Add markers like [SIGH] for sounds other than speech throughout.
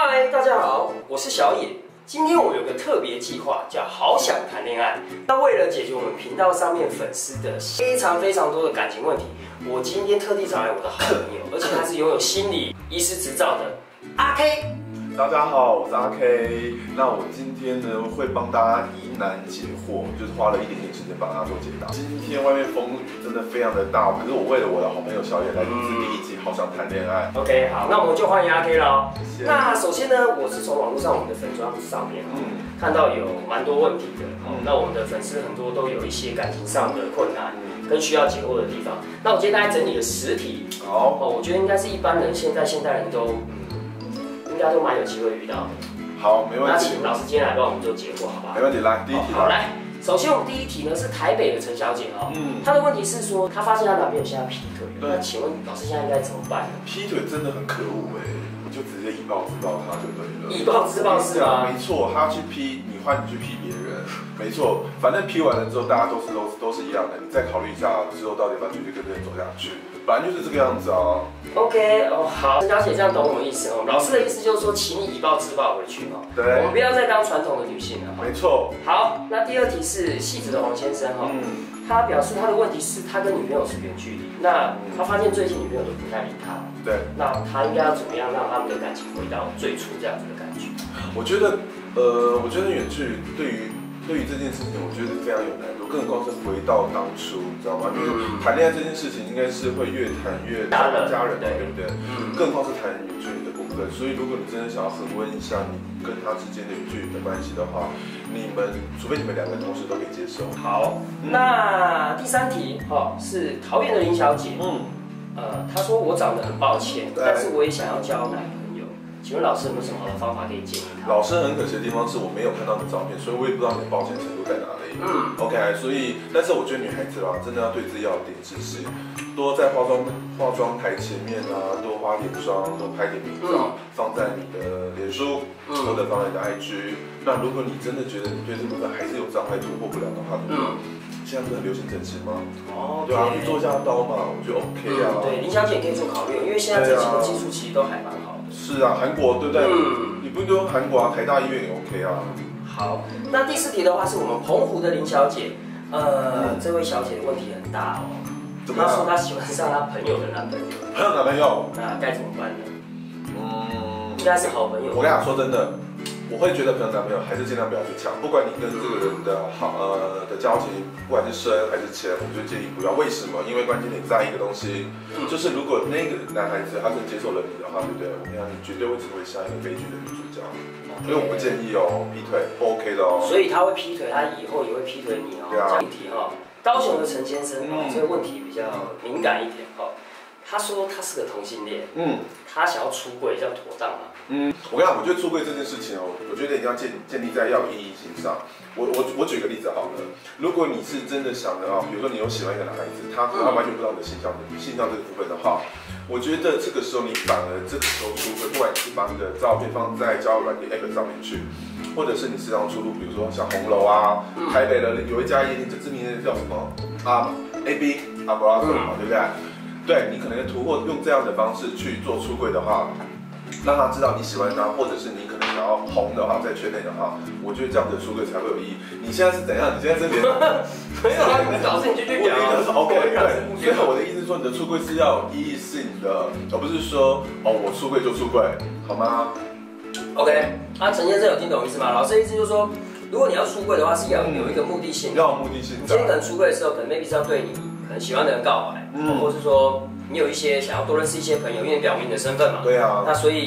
嗨，大家好，我是小野。今天我有个特别计划，叫“好想谈恋爱”。那为了解决我们频道上面粉丝的非常非常多的感情问题，我今天特地找来我的好朋友，而且他是拥有心理医师执照的阿 K。大家好，我是阿 K。那我今天呢会帮大家疑难解惑，就是花了一点点时间帮大家做解答。今天外面风雨真的非常的大，可是我为了我的好朋友小野来录制第一集，好想谈恋爱。OK，好，那我们就欢迎阿 K 喽。谢谢那首先呢，我是从网络上我们的粉砖上面哦嗯看到有蛮多问题的。那我们的粉丝很多都有一些感情上的困难嗯，跟需要解惑的地方。那我今天大概整理了十题好，哦，我觉得应该是一般人现在现代人都嗯，应该都蛮有机会遇到的。好，没问题那请，老师今天来帮我们做结果，好不好没？问题。来，第一题好，来。首先我们第一题呢是台北的陈小姐哦，嗯，她的问题是说她发现她男朋友现在劈腿那请问老师现在应该怎么办呢？劈腿真的很可恶哎，你就直接以暴制暴他就对了。以暴制暴是吗？没错，他去劈，你换你去劈别人，[LAUGHS] 没错，反正批完了之后，大家都是都都是一样的，你再考虑一下之后到底要不要继续跟这人走下去，本来就是这个样子啊。OK，哦，好，陈小姐这样懂我们意思哦。老师的意思就是说，请你以暴制暴回去哦。我对们，不要再当传统的女性了哈。没错，好，那第二题是戏子的王先生哈，嗯，他表示他的问题是他跟女朋友是远距离，那他发现最近女朋友都不太理他，对，那他应该要怎么样让他们的感情回到最初这样子的感觉？我觉得，呃，我觉得远距离对于对于这件事情，我觉得非常有难度，更何况是回到当初，你知道吗？因为嗯谈恋爱这件事情，应该是会越谈越家人家人嘛，对。对不对？嗯，更何况是谈远距离的部分，所以如果你真的想要恒温一下你跟他之间的远距离的关系的话，你们除非你们两个同时都可以接受。好，嗯。那第三题哈是桃园的林小姐，嗯，呃，她说我长得很抱歉，但是我也想要交男朋友，请问老师有没有什么好的方法可以建议他？老师很可惜的地方是我没有看到你的照片，所以我也不知道你的抱歉程度在哪里。嗯，OK，所以，但是我觉得女孩子啦，真的要对自己要有点自信，多在化妆化妆台前面啊，多花点妆，多拍点美照，放在你的脸书，或者放在你的 IG。那如果你真的觉得你对这部分还是有障碍突破不了的话？嗯，现在不是很流行整形吗？哦，对啊，你做一下刀嘛，我觉得 OK 啊。嗯，对，林小姐可以做考虑，因为现在整形的技术其实都还蛮好的。是啊，韩国对不对？嗯，你不用韩国啊，台大医院也 OK 啊。好，那第四题的话是我们澎湖的林小姐，呃，这位小姐的问题很大哦，怎么样？她说她喜欢上她朋友的男朋友，朋友男朋友，那该怎么办呢？嗯，应该是好朋友。我跟你讲，说真的，我会觉得朋友男朋友还是尽量不要去抢，不管你跟这个人的好呃的交情，不管是深还是浅，我就建议不要。为什么？因为关键点在一个东西，就是如果那个男孩子他是接受了你的话，对不对？我跟你讲，你绝对会成为下一个悲剧的女主角。所以我不建议哦，劈腿不 OK 的哦。所以他会劈腿，他以后也会劈腿你哦。对啊这题哈，高雄的陈先生哦，嗯这个问题比较敏感一点哦。他说他是个同性恋，嗯他想要出柜，这样妥当吗？嗯，我跟你讲，我觉得出柜这件事情哦，我觉得一定要建建立在要有意义性上。我我我举个例子好了，如果你是真的想的啊，比如说你有喜欢一个男孩子，他他完全不知道你的性向性向这个部分的话，我觉得这个时候你反而这个时候出柜，不管你是把你的照片放在交友软件 app 上面去，或者是你适当出入，比如说像红楼啊，台北的有一家夜店，这知名的叫什么啊 A B 阿布拉克嘛，对不对？对你可能突破用这样的方式去做出柜的话，让他知道你喜欢他，或者是你可能想要红的话，在圈内的话，我觉得这样的出柜才会有意义。你现在是怎样？你现在是连没有啊，老师你就去讲啊是 OK，对，所以我的意思是说，你的出柜是要有意义性的，而不是说哦，我出柜就出柜，好吗？OK，啊，陈先生有听懂意思吗？老师的意思就是说，如果你要出柜的话，是要有一个目的性的。要有目的性你今天可。能出柜的时候，可能 maybe 是要对你喜欢的人告白，嗯或者是说你有一些想要多认识一些朋友，因为表明你的身份嘛。对啊，那所以，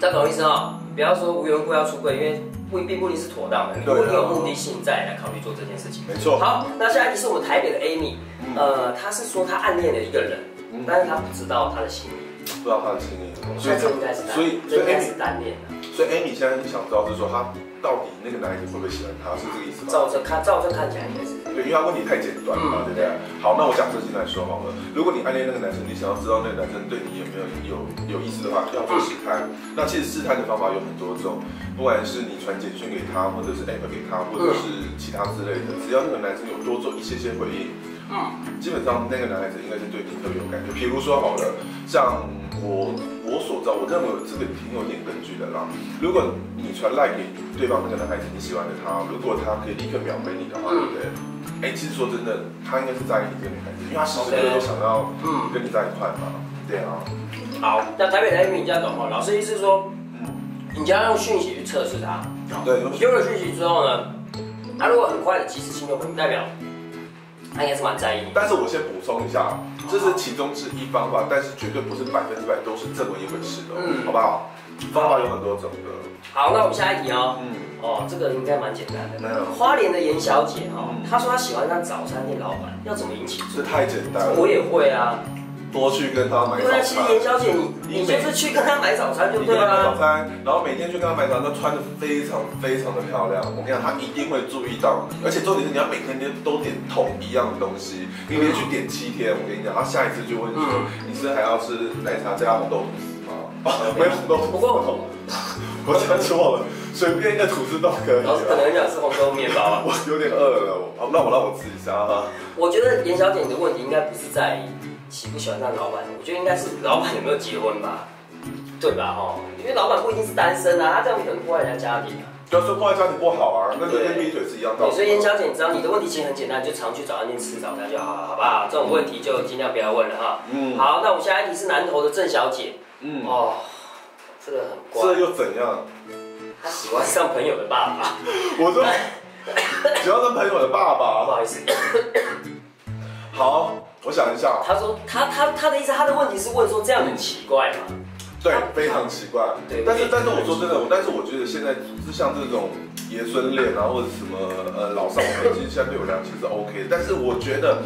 这样懂意思哈？不要说无缘无故要出柜，因为不并不一定是妥当的。如果你有目的性，再来考虑做这件事情。没错。好，那下一题是我们台北的 Amy，嗯呃，她是说她暗恋了一个人，嗯但是她不知道他的心意，不知道他的心意，所以这应该是单，所以所以 Amy 是单恋的。所以 Amy 现在想知道就是说，他到底那个男孩子会不会喜欢他，是这个意思吗？照这看，照这看起来应该是。对，因为他问题太简短了对不对？好，那我假设性来说好了，如果你暗恋那个男生，你想要知道那个男生对你有没有有有意思的话，要做试探。那其实试探的方法有很多种，不管是你传简讯给他，或者是 app 给他，或者是其他之类的，只要那个男生有多做一些些回应，嗯，基本上那个男孩子应该是对你特别有感觉。比如说好了，像我我我所知道，我认为这个挺有点根据的啦。如果你传赖给对方那个男孩子，你喜欢的他，如果他可以立刻秒回你的话，对不对？哎，其实说真的，他应该是在意你这个女孩子，因为他时时刻刻都想要嗯跟你在一块嘛。对啊。好，那台北来宾你家懂吗？老师意思说，嗯，你就要用讯息去测试他。对。你丢了讯息之后呢，他如果很快的及时性就回，代表。他应该是蛮在意，但是我先补充一下，这是其中之一方法，但是绝对不是百分之百都是这么一回事的，嗯，好不好？方法有很多种的。好，那我们下一题哦，嗯，哦，这个应该蛮简单的。没有。花莲的严小姐哦，她说她喜欢当早餐店老板，要怎么引起？这太简单了。我也会啊。多去跟他买早餐。对啊，其实严小姐，你你就是去跟他买早餐就对了。买早餐，然后每天去跟他买早餐，都穿的非常非常的漂亮。我跟你讲，他一定会注意到你，而且重点是你要每天都点同一样的东西，你连续点七天。我跟你讲，他下一次就问说，你是还要吃奶茶加红豆吐司吗？没有红豆。不过我讲错了，随便一个吐司都可以。老师可能想吃红豆面包啊。我有点饿了，好，那我让我吃一下哈。我觉得严小姐你的问题应该不是在。喜不喜欢当老板？我觉得应该是老板有没有结婚吧，对吧？哦，因为老板不一定是单身啊，他这样可能破坏人家家庭啊。要是破坏家庭不好啊，那跟劈腿是一样的。所以严小姐，你知道你的问题其实很简单，就常去早餐店吃早餐就好了，好不好？这种问题就尽量不要问了哈。嗯。好，那我们下一题是南投的郑小姐。嗯。哦，这个很怪。这又怎样？他喜欢上朋友的爸爸。[LAUGHS] 我说，喜欢上朋友的爸爸。不好意思。好。我想一下，他说他他他的意思，他的问题是问说这样很奇怪吗？对，非常奇怪。对，但是但是我说真的，我但是我觉得现在是像这种爷孙恋啊，或者什么呃老少配，其实相对我来讲其实 OK 的。但是我觉得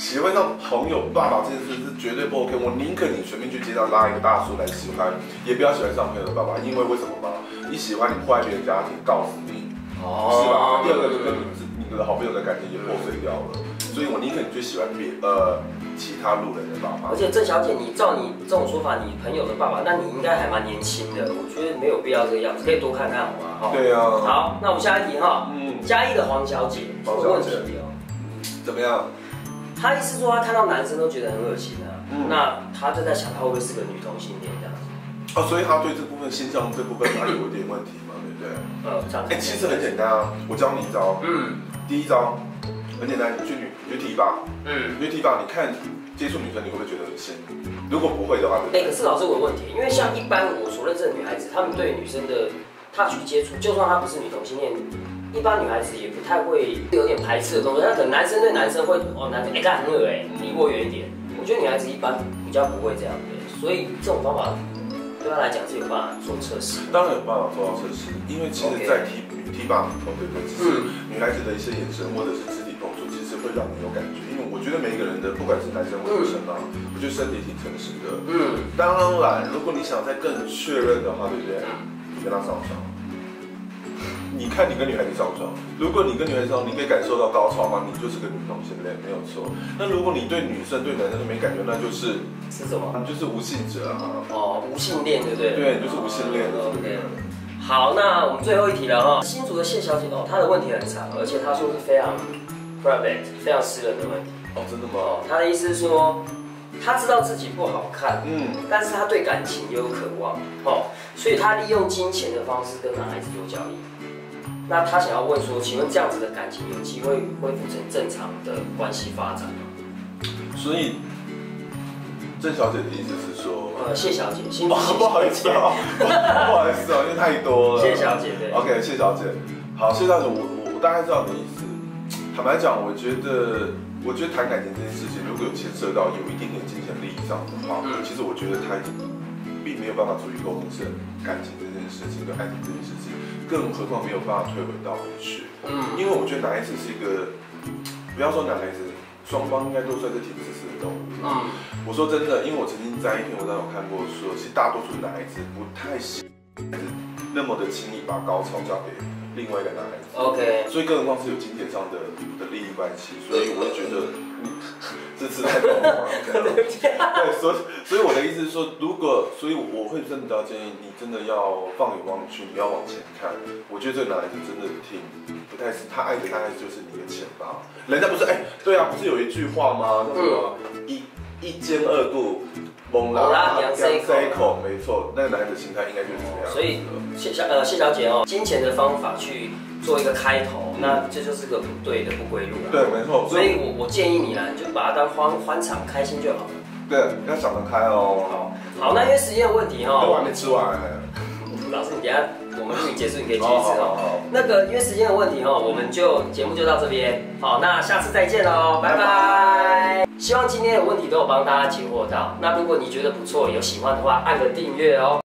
喜欢上朋友爸爸这件事是绝对不 OK。我宁可你随便去街上拉一个大叔来喜欢，也不要喜欢上朋友的爸爸，因为为什么吗？你喜欢你破坏别人家庭，告诉你，哦是吧？第二个就跟你你的好朋友的感情也破碎掉了。所以我宁可你最喜欢别呃其他路人的爸爸。而且郑小姐，你照你这种说法，你朋友的爸爸，那你应该还蛮年轻的。我觉得没有必要这个样子，可以多看看好吗？哈。对啊。好，那我们下一题哈。嗯。嘉义的黄小姐，黄小姐哦。怎么样？她意思说他看到男生都觉得很恶心啊。嗯。那他就在想，他会不会是个女同性恋这样子？哦，所以他对这部分心象这部分她有一点问题嘛，对不对？呃，这样。哎，其实很简单啊，我教你一招。嗯。第一招。很简单，你去女，你去 T 吧，嗯，你去 T 吧，你看接触女生，你会不会觉得恶心？如果不会的话，哎，可是老师我有问题，因为像一般我所认识的女孩子，她们对女生的 touch 接触，就算她不是女同性恋，一般女孩子也不太会有点排斥的东西。那可能男生对男生会，哦，男生哎干很恶哎，离我远一点。我觉得女孩子一般比较不会这样的，所以这种方法对她来讲是有办法做测试。当然有办法做到测试，因为其实，在女 T 吧里头，对不对？只是女孩子的一些眼神或者是肢体动作，其实。会让你有感觉，因为我觉得每一个人的，不管是男生或女生啊，我觉得身体挺诚实的。嗯，当然，如果你想再更确认的话，对不对？你跟他上床，你看你跟女孩子上床，如果你跟女孩子上，你可以感受到高潮吗？你就是个女同性恋，没有错。那如果你对女生对男生都没感觉，那就是是什么？就是无性者啊。哦，无性恋，对不对？对，就是无性恋。OK。好，那我们最后一题了哈。新竹的谢小姐哦，她的问题很长，而且她说是非常。private 非常私人的问题哦，真的吗？她的意思是说，他知道自己不好看，嗯，但是他对感情也有渴望，哦，所以他利用金钱的方式跟男孩子做交易。那他想要问说，请问这样子的感情有机会恢复成正常的关系发展吗？所以郑小姐的意思是说，呃，谢小姐，不好意思啊，不好意思 [LAUGHS] 啊，因为太多了。谢小姐，对，OK，谢小姐，好，谢小姐，我我大概知道你的意思。坦白讲，我觉得，我觉得谈感情这件事情，如果有牵涉到有一点点金钱利益上的话，嗯，其实我觉得他并没有办法处理沟通是感情这件事情跟爱情这件事情，更何况没有办法退回到过去，嗯，因为我觉得男孩子是一个，不要说男孩子，双方应该都算是挺自私的动物，嗯，我说真的，因为我曾经在一篇文章有看过，说其实大多数男孩子不太喜那么的轻易把高潮交给。另外一个男孩子，OK，所以更何况是有金钱上的的利益关系，所以我会觉得 [LAUGHS] 这次太多了。[LAUGHS] 对，所以所以我的意思是说，如果所以我会真的建议你真的要放眼望去，你要往前看。我觉得这个男孩子真的挺不太是他爱的，大概就是你的钱吧。人家不是哎，对啊，不是有一句话吗？什么一一兼二度。猛猛拉拉两 C 口口，没错，那个男孩子心态应该就是这样。所以谢小呃谢小姐哦，金钱的方法去做一个开头，那这就是个不对的不归路了。对，没错，所以我我建议你呢，你就把它当欢欢场开心就好了。对要想得开哦。好，好，那因为时间的问题哈，那我还没吃完。老师你等下我们录影结束，你可以继续好吃哦。那个因为时间的问题哈，我们就节目就到这边。好，那下次再见喽，拜拜。希望今天的问题都有帮大家解惑到。那如果你觉得不错，有喜欢的话，按个订阅哦。